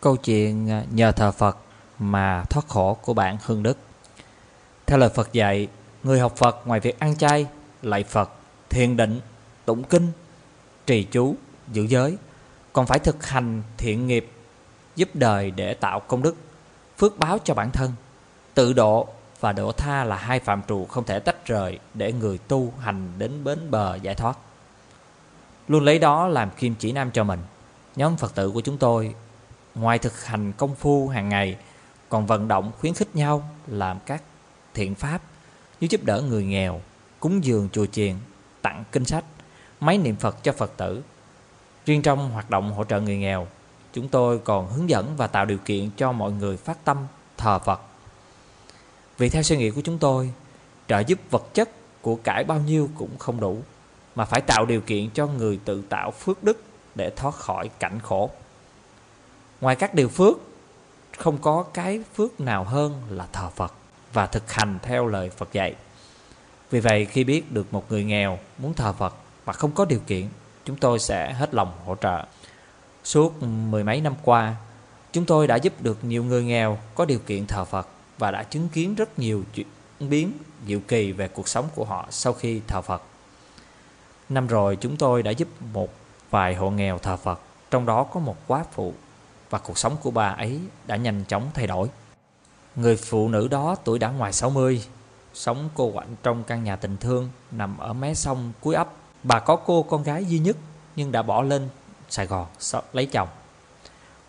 Câu chuyện à, nhờ thờ Phật mà thoát khổ của bạn Hương Đức. Theo lời Phật dạy, người học Phật ngoài việc ăn chay, lạy Phật, thiền định, tụng kinh, trì chú, giữ giới Còn phải thực hành thiện nghiệp, giúp đời để tạo công đức, phước báo cho bản thân. Tự độ và độ tha là hai phạm trù không thể tách rời để người tu hành đến bến bờ giải thoát. Luôn lấy đó làm kim chỉ nam cho mình. Nhóm Phật tử của chúng tôi Ngoài thực hành công phu hàng ngày, Còn vận động khuyến khích nhau Làm các thiện pháp Như giúp đỡ người nghèo, Cúng dường chùa chiền, Tặng kinh sách, Máy niệm Phật cho Phật tử. Riêng trong hoạt động hỗ trợ người nghèo, Chúng tôi còn hướng dẫn và tạo điều kiện cho mọi người phát tâm thờ Phật. Vì theo suy nghĩ của chúng tôi, Trợ giúp vật chất của cải bao nhiêu cũng không đủ, Mà phải tạo điều kiện cho người tự tạo phước đức Để thoát khỏi cảnh khổ. Ngoài các điều phước, Không có cái phước nào hơn là thờ Phật Và thực hành theo lời Phật dạy. Vì vậy, khi biết được một người nghèo muốn thờ Phật mà không có điều kiện, Chúng tôi sẽ hết lòng hỗ trợ. Suốt mười mấy năm qua, Chúng tôi đã giúp được nhiều người nghèo có điều kiện thờ Phật Và đã chứng kiến rất nhiều chuyển biến diệu kỳ về cuộc sống của họ sau khi thờ Phật. Năm rồi, chúng tôi đã giúp một vài hộ nghèo thờ Phật, Trong đó có một quá phụ và cuộc sống của bà ấy đã nhanh chóng thay đổi. Người phụ nữ đó tuổi đã ngoài 60, sống cô quạnh trong căn nhà tình thương nằm ở mé sông cuối ấp. Bà có cô con gái duy nhất nhưng đã bỏ lên Sài Gòn lấy chồng.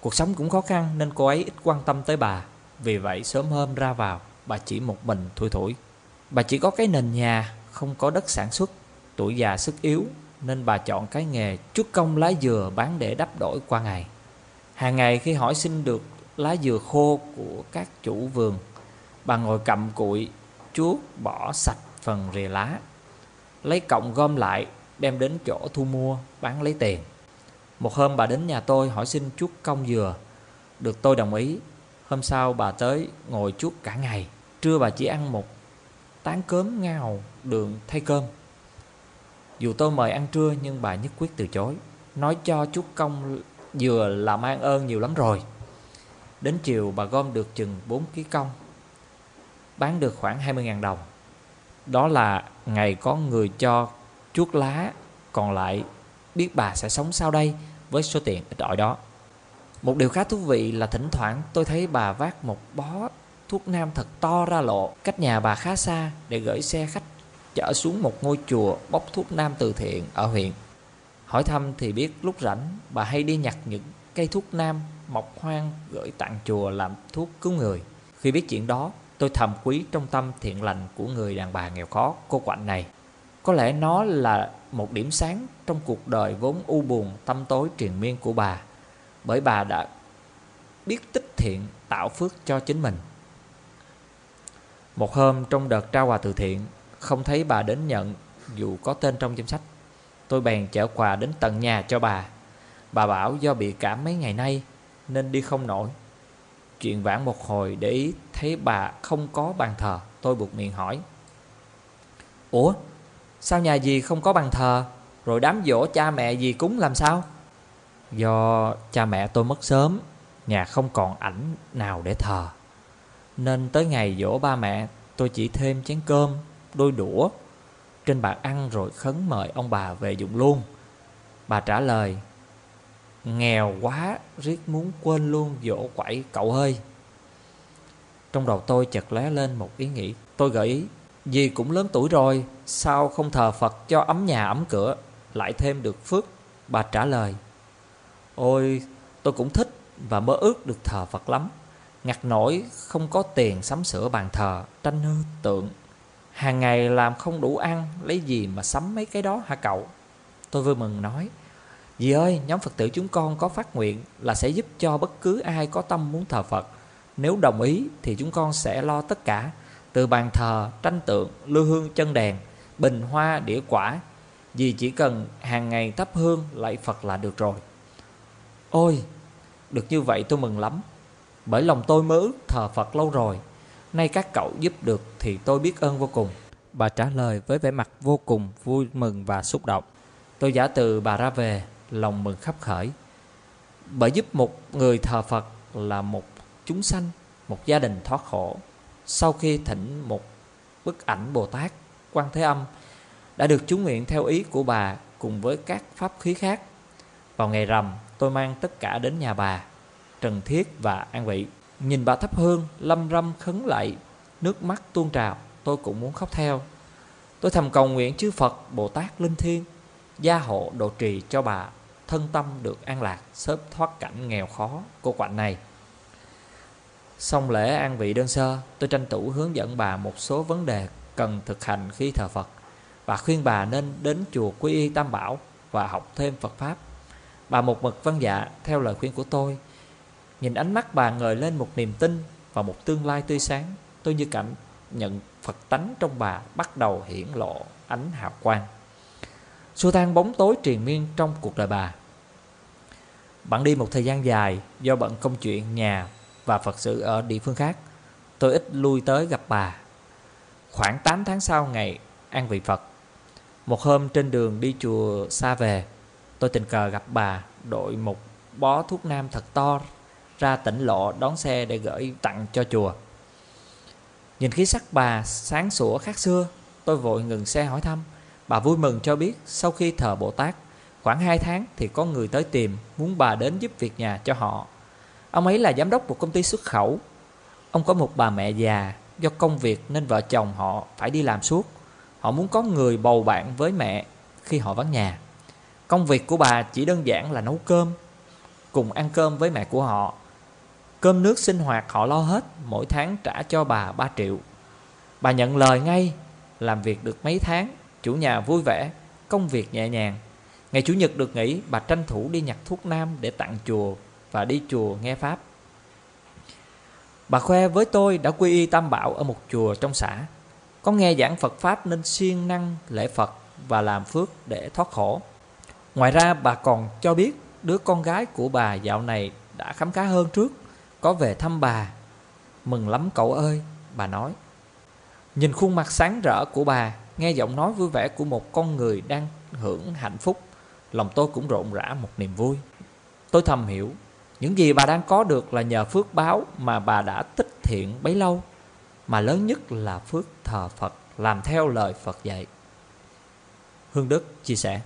Cuộc sống cũng khó khăn nên cô ấy ít quan tâm tới bà. Vì vậy sớm hôm ra vào, bà chỉ một mình thui thủi. Bà chỉ có cái nền nhà, không có đất sản xuất. Tuổi già sức yếu nên bà chọn cái nghề chút công lá dừa bán để đắp đổi qua ngày. Hàng ngày khi hỏi xin được lá dừa khô của các chủ vườn, bà ngồi cầm cụi, chuốt bỏ sạch phần rìa lá. Lấy cọng gom lại, đem đến chỗ thu mua, bán lấy tiền. Một hôm bà đến nhà tôi hỏi xin chút công dừa, được tôi đồng ý. Hôm sau bà tới ngồi chút cả ngày, trưa bà chỉ ăn một tán cơm ngào đường thay cơm. Dù tôi mời ăn trưa nhưng bà nhất quyết từ chối, nói cho chút công Vừa làm an ơn nhiều lắm rồi. Đến chiều bà gom được chừng 4 ký công, Bán được khoảng 20.000 đồng. Đó là ngày có người cho chuốt lá, Còn lại biết bà sẽ sống sau đây Với số tiền ít ỏi đó. Một điều khá thú vị là thỉnh thoảng tôi thấy bà vác một bó thuốc nam thật to ra lộ Cách nhà bà khá xa để gửi xe khách chở xuống một ngôi chùa bốc thuốc nam từ thiện ở huyện. Hỏi thăm thì biết lúc rảnh bà hay đi nhặt những cây thuốc nam mọc hoang gửi tặng chùa làm thuốc cứu người. Khi biết chuyện đó, tôi thầm quý trong tâm thiện lành của người đàn bà nghèo khó cô quạnh này. Có lẽ nó là một điểm sáng trong cuộc đời vốn u buồn tâm tối triền miên của bà. Bởi bà đã biết tích thiện tạo phước cho chính mình. Một hôm trong đợt trao quà từ thiện, không thấy bà đến nhận dù có tên trong danh sách. Tôi bèn chở quà đến tận nhà cho bà. Bà bảo do bị cảm mấy ngày nay, Nên đi không nổi. Chuyện vãn một hồi để ý Thấy bà không có bàn thờ, Tôi buộc miệng hỏi. Ủa, sao nhà gì không có bàn thờ? Rồi đám dỗ cha mẹ gì cúng làm sao? Do cha mẹ tôi mất sớm, Nhà không còn ảnh nào để thờ. Nên tới ngày dỗ ba mẹ, Tôi chỉ thêm chén cơm, Đôi đũa trên bàn ăn rồi khấn mời ông bà về dùng luôn. Bà trả lời, Nghèo quá, riết muốn quên luôn dỗ quậy cậu ơi Trong đầu tôi chợt lóe lên một ý nghĩ. Tôi gợi ý, Dì cũng lớn tuổi rồi, Sao không thờ Phật cho ấm nhà ấm cửa, Lại thêm được phước? Bà trả lời, Ôi, tôi cũng thích và mơ ước được thờ Phật lắm. Ngặt nổi không có tiền sắm sửa bàn thờ, Tranh hư tượng. Hàng ngày làm không đủ ăn Lấy gì mà sắm mấy cái đó hả cậu? Tôi vui mừng nói Dì ơi nhóm Phật tử chúng con có phát nguyện Là sẽ giúp cho bất cứ ai có tâm muốn thờ Phật. Nếu đồng ý thì chúng con sẽ lo tất cả Từ bàn thờ, tranh tượng, lưu hương chân đèn Bình hoa, đĩa quả. Dì chỉ cần hàng ngày thắp hương lại Phật là được rồi. Ôi Được như vậy tôi mừng lắm Bởi lòng tôi mơ ước thờ Phật lâu rồi. Nay các cậu giúp được thì tôi biết ơn vô cùng Bà trả lời với vẻ mặt vô cùng vui mừng và xúc động Tôi giả từ bà ra về Lòng mừng khắp khởi Bởi giúp một người thờ Phật là một chúng sanh, một gia đình thoát khổ. Sau khi thỉnh một bức ảnh Bồ Tát, Quan Thế Âm đã được chú nguyện theo ý của bà cùng với các pháp khí khác. Vào ngày rằm, tôi mang tất cả đến nhà bà, Trần Thiết và An Vị. Nhìn bà thắp hương, lâm râm khấn lại, nước mắt tuôn trào, tôi cũng muốn khóc theo. Tôi thầm cầu nguyện chư Phật, Bồ Tát, Linh Thiên, gia hộ độ trì cho bà thân tâm được an lạc, sớm thoát cảnh nghèo khó cô quạnh này. Xong lễ an vị đơn sơ, tôi tranh thủ hướng dẫn bà một số vấn đề cần thực hành khi thờ Phật và khuyên bà nên đến chùa Quy Y Tam Bảo và học thêm Phật Pháp. Bà một mực văn dạ theo lời khuyên của tôi. Nhìn ánh mắt bà ngời lên một niềm tin và một tương lai tươi sáng, tôi như cảm nhận Phật tánh trong bà bắt đầu hiển lộ ánh hào quang. Xua tan bóng tối triền miên trong cuộc đời bà. Bạn đi một thời gian dài do bận công chuyện nhà và Phật sự ở địa phương khác. Tôi ít lui tới gặp bà. Khoảng 8 tháng sau ngày an vị Phật, một hôm trên đường đi chùa xa về, tôi tình cờ gặp bà đội một bó thuốc nam thật to ra tỉnh lộ đón xe để gửi tặng cho chùa. Nhìn khí sắc bà sáng sủa khác xưa, tôi vội ngừng xe hỏi thăm. Bà vui mừng cho biết sau khi thờ Bồ Tát, khoảng 2 tháng thì có người tới tìm muốn bà đến giúp việc nhà cho họ. Ông ấy là giám đốc một công ty xuất khẩu. Ông có một bà mẹ già, do công việc nên vợ chồng họ phải đi làm suốt. Họ muốn có người bầu bạn với mẹ khi họ vắng nhà. Công việc của bà chỉ đơn giản là nấu cơm, cùng ăn cơm với mẹ của họ. Cơm nước sinh hoạt họ lo hết, mỗi tháng trả cho bà 3 triệu. Bà nhận lời ngay, làm việc được mấy tháng, chủ nhà vui vẻ, công việc nhẹ nhàng. Ngày Chủ nhật được nghỉ, bà tranh thủ đi nhặt thuốc nam để tặng chùa và đi chùa nghe Pháp. Bà khoe với tôi đã quy y tam bảo ở một chùa trong xã. Có nghe giảng Phật Pháp nên siêng năng lễ Phật và làm phước để thoát khổ. Ngoài ra bà còn cho biết đứa con gái của bà dạo này đã khám khá hơn trước, có về thăm bà. Mừng lắm cậu ơi, bà nói. Nhìn khuôn mặt sáng rỡ của bà, nghe giọng nói vui vẻ của một con người đang hưởng hạnh phúc, lòng tôi cũng rộn rã một niềm vui. Tôi thầm hiểu, những gì bà đang có được là nhờ phước báo mà bà đã tích thiện bấy lâu, mà lớn nhất là phước thờ Phật, làm theo lời Phật dạy. Hương Đức chia sẻ